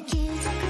啊！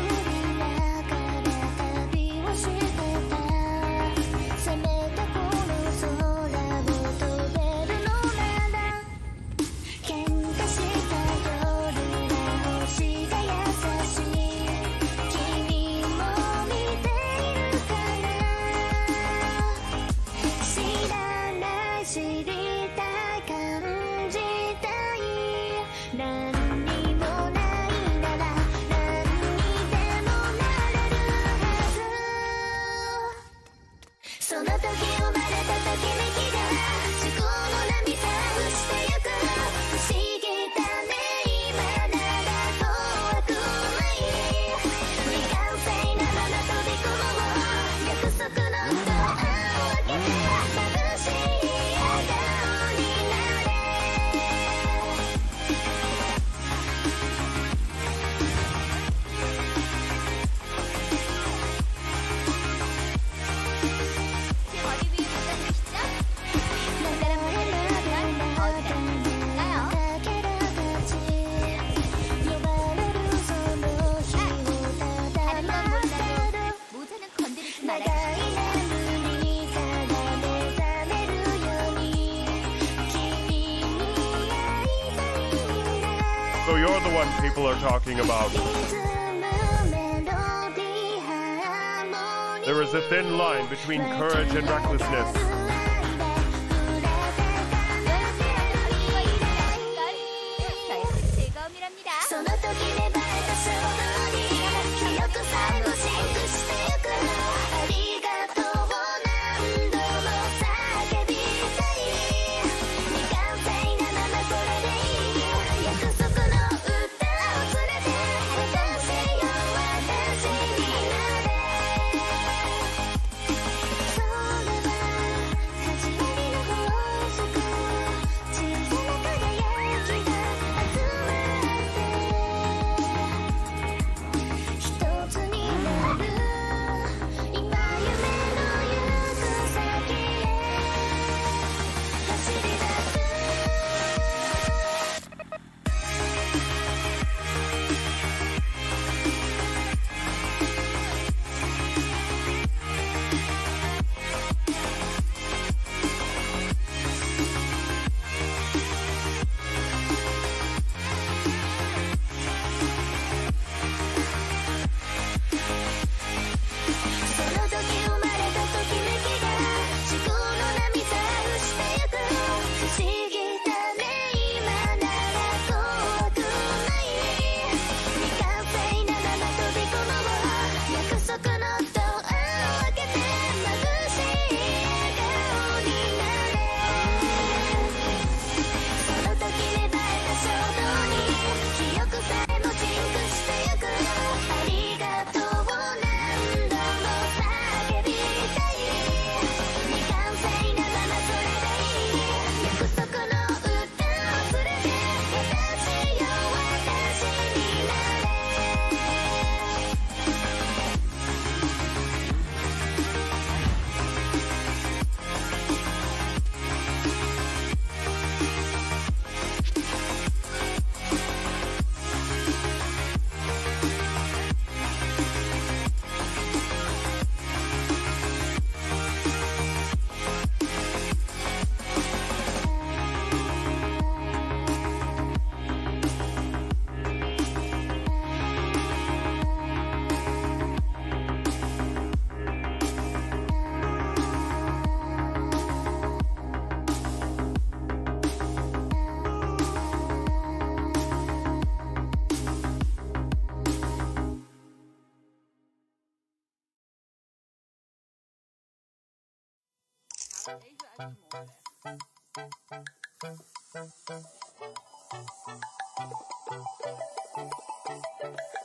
one people are talking about. There is a thin line between courage and recklessness. Thank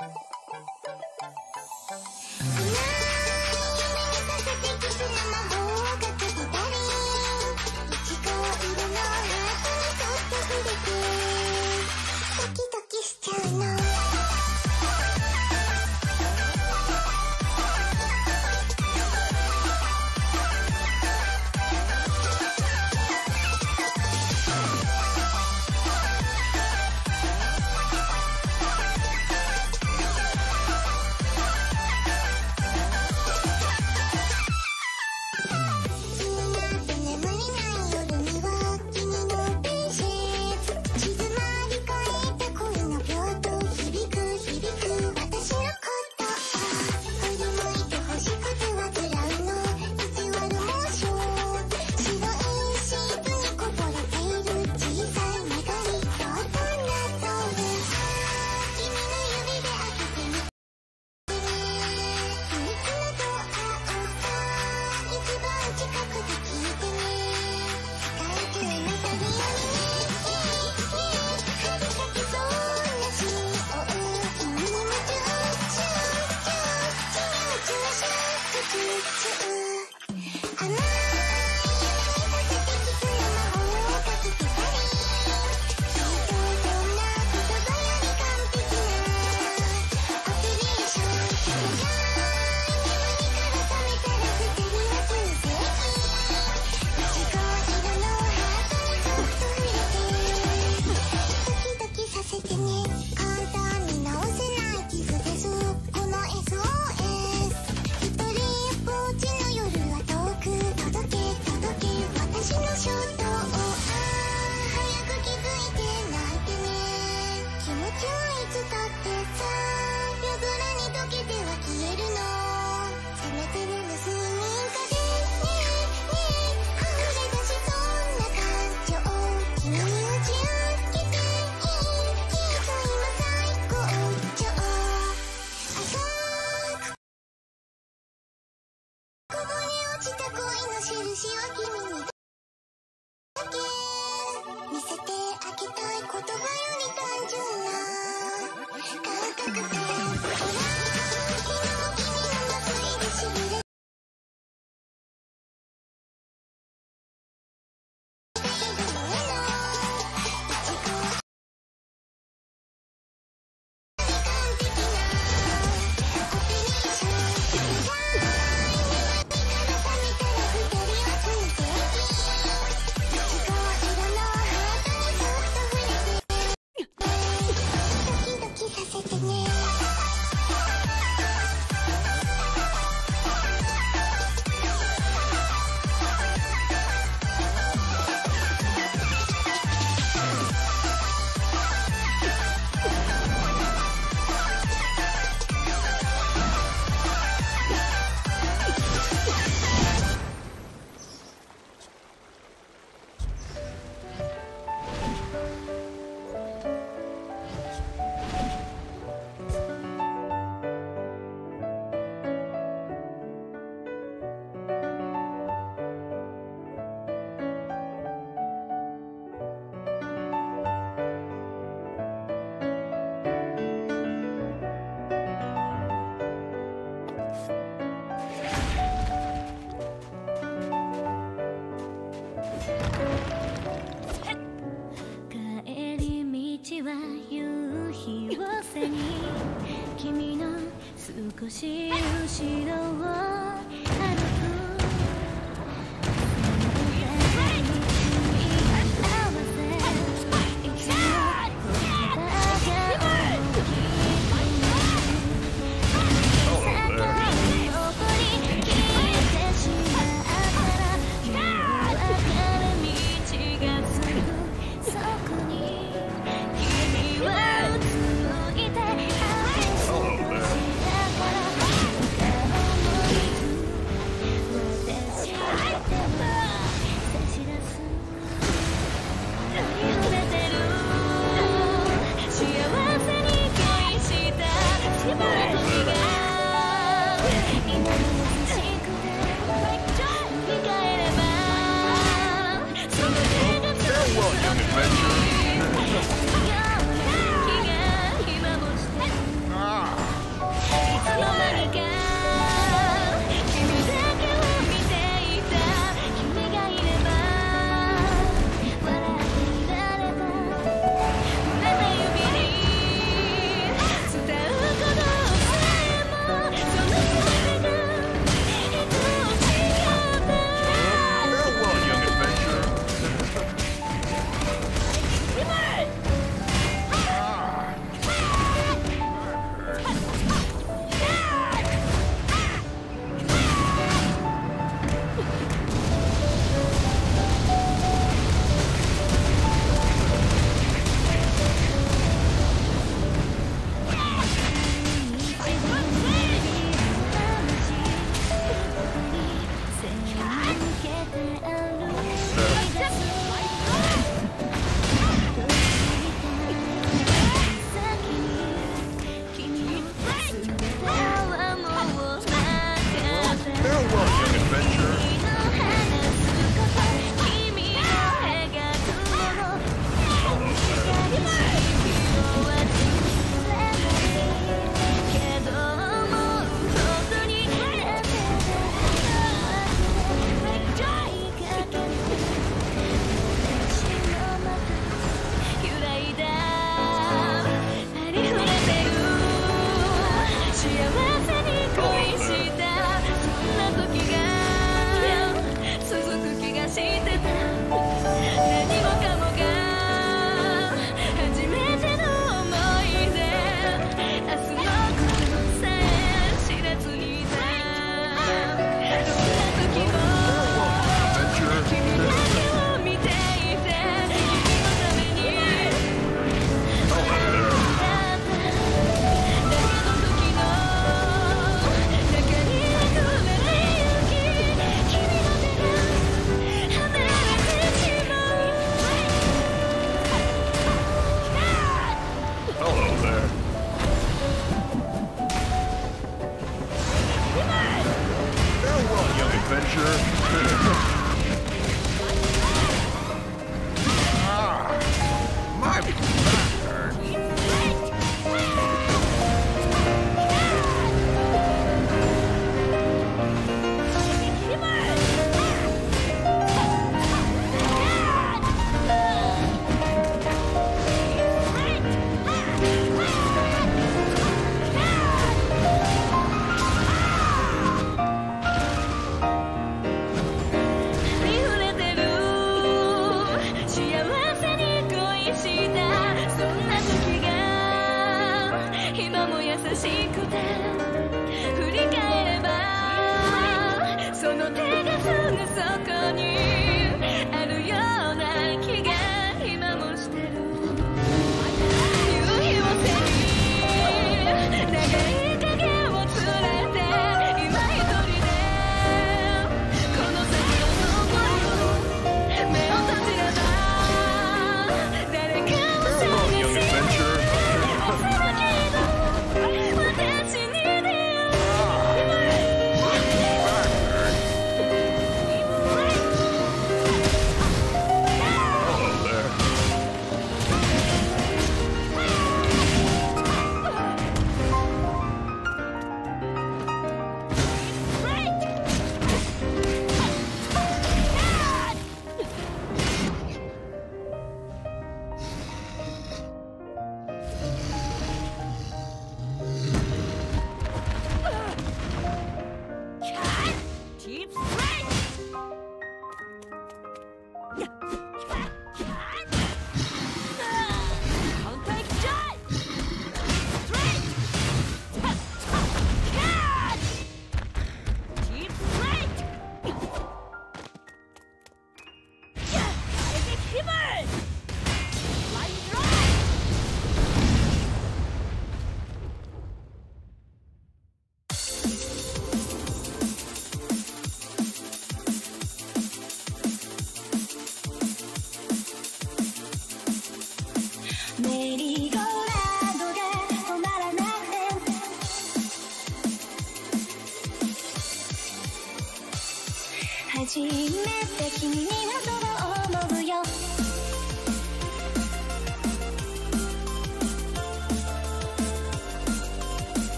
you.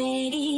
Ready.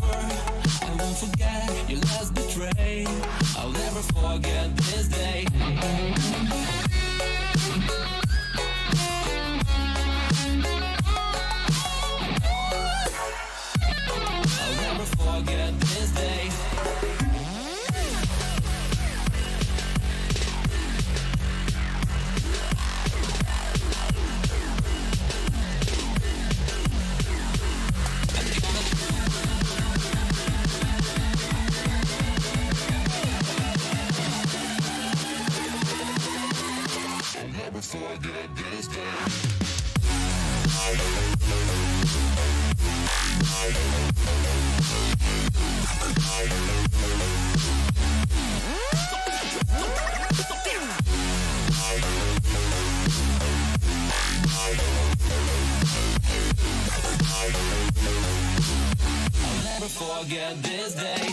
I won't forget your last betray I'll never forget this day. forget this day.